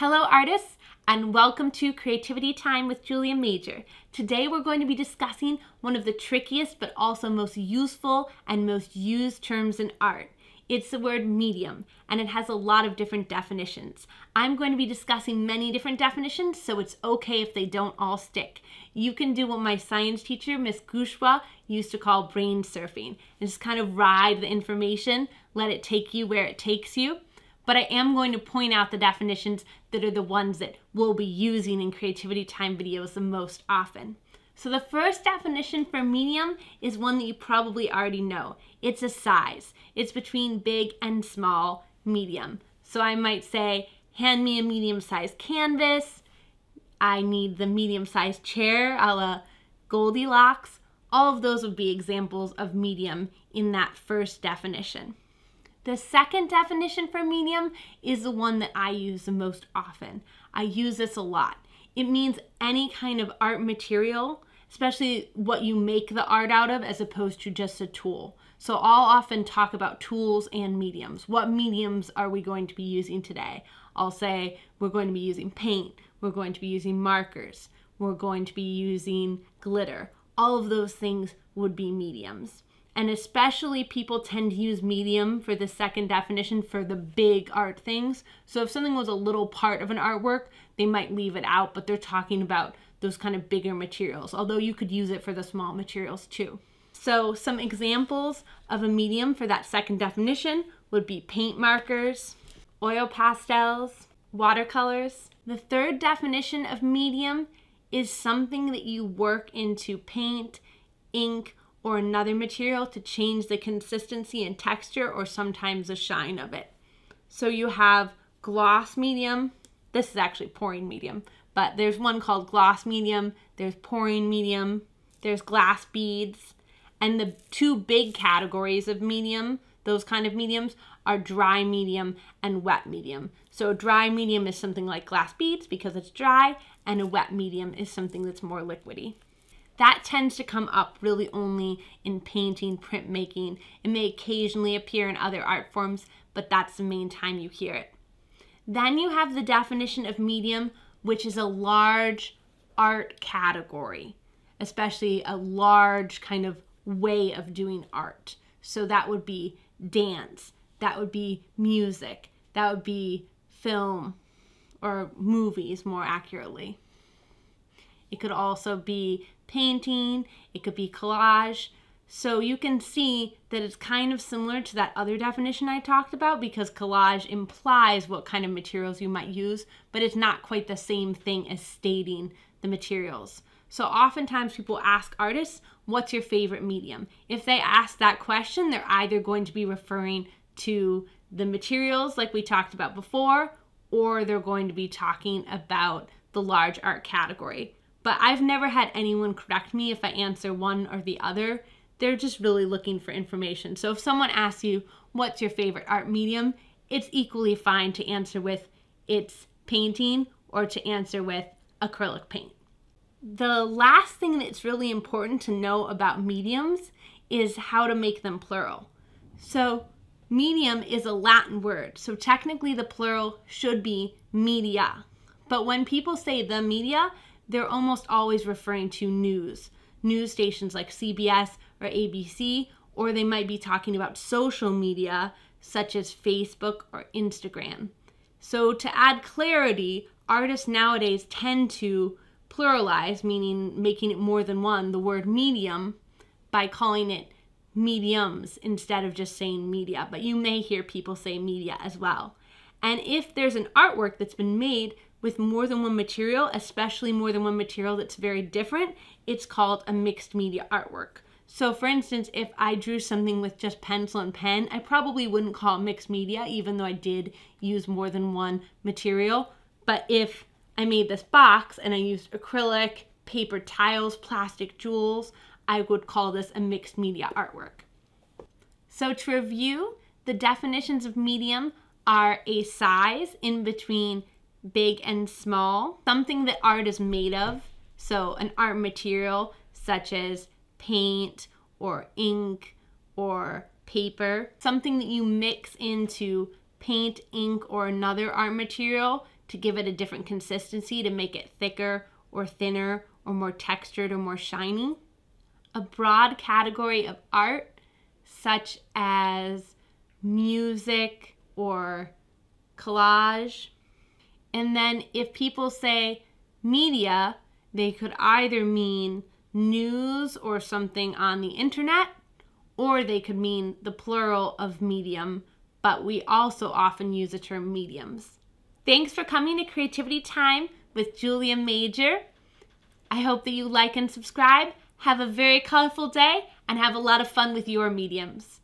Hello artists and welcome to Creativity Time with Julia Major. Today we're going to be discussing one of the trickiest but also most useful and most used terms in art. It's the word medium and it has a lot of different definitions. I'm going to be discussing many different definitions so it's okay if they don't all stick. You can do what my science teacher, Miss Gushwa, used to call brain surfing and just kind of ride the information, let it take you where it takes you but I am going to point out the definitions that are the ones that we'll be using in Creativity Time videos the most often. So the first definition for medium is one that you probably already know. It's a size. It's between big and small, medium. So I might say, hand me a medium-sized canvas. I need the medium-sized chair a la Goldilocks. All of those would be examples of medium in that first definition. The second definition for medium is the one that I use the most often. I use this a lot. It means any kind of art material, especially what you make the art out of as opposed to just a tool. So I'll often talk about tools and mediums. What mediums are we going to be using today? I'll say we're going to be using paint, we're going to be using markers, we're going to be using glitter. All of those things would be mediums and especially people tend to use medium for the second definition for the big art things. So if something was a little part of an artwork, they might leave it out, but they're talking about those kind of bigger materials, although you could use it for the small materials too. So some examples of a medium for that second definition would be paint markers, oil pastels, watercolors. The third definition of medium is something that you work into paint, ink, or another material to change the consistency and texture or sometimes the shine of it. So you have gloss medium. This is actually pouring medium, but there's one called gloss medium, there's pouring medium, there's glass beads, and the two big categories of medium, those kind of mediums, are dry medium and wet medium. So a dry medium is something like glass beads because it's dry, and a wet medium is something that's more liquidy. That tends to come up really only in painting, printmaking. It may occasionally appear in other art forms, but that's the main time you hear it. Then you have the definition of medium, which is a large art category, especially a large kind of way of doing art. So that would be dance, that would be music, that would be film or movies more accurately. It could also be painting, it could be collage. So you can see that it's kind of similar to that other definition I talked about because collage implies what kind of materials you might use, but it's not quite the same thing as stating the materials. So oftentimes people ask artists, what's your favorite medium? If they ask that question, they're either going to be referring to the materials like we talked about before, or they're going to be talking about the large art category. But I've never had anyone correct me if I answer one or the other. They're just really looking for information. So if someone asks you, what's your favorite art medium? It's equally fine to answer with it's painting or to answer with acrylic paint. The last thing that's really important to know about mediums is how to make them plural. So medium is a Latin word, so technically the plural should be media. But when people say the media, they're almost always referring to news, news stations like CBS or ABC, or they might be talking about social media such as Facebook or Instagram. So, to add clarity, artists nowadays tend to pluralize, meaning making it more than one, the word medium by calling it mediums instead of just saying media. But you may hear people say media as well. And if there's an artwork that's been made with more than one material, especially more than one material that's very different, it's called a mixed media artwork. So for instance, if I drew something with just pencil and pen, I probably wouldn't call it mixed media, even though I did use more than one material. But if I made this box and I used acrylic, paper tiles, plastic jewels, I would call this a mixed media artwork. So to review, the definitions of medium are a size in between big and small, something that art is made of. So, an art material such as paint or ink or paper, something that you mix into paint, ink, or another art material to give it a different consistency to make it thicker or thinner or more textured or more shiny. A broad category of art, such as music or collage. And then if people say media, they could either mean news or something on the internet, or they could mean the plural of medium, but we also often use the term mediums. Thanks for coming to Creativity Time with Julia Major. I hope that you like and subscribe. Have a very colorful day and have a lot of fun with your mediums.